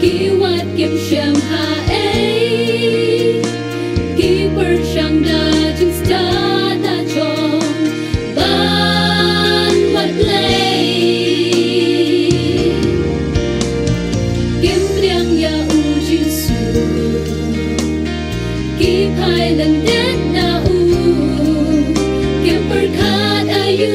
Ki wat kim sham ha ei Ki per shang da jing sta da chong Ban wat lei Kim riang ya u su Ki pai lan den na u. Kim per khat ayu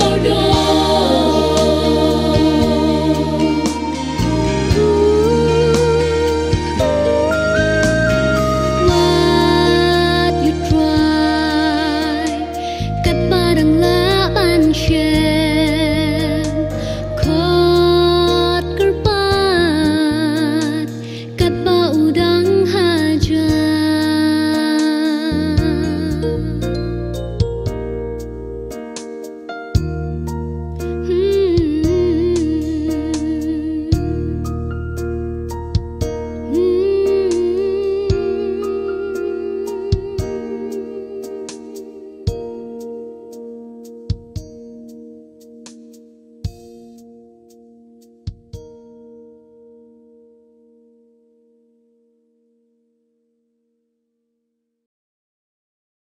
Lord.